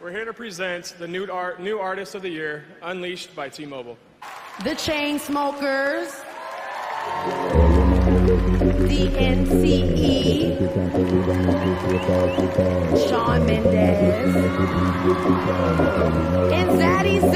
we're here to present the new, art, new Artist of the Year, Unleashed by T-Mobile. The Chainsmokers. DNCE. Shawn Mendes. And Zaddy Z.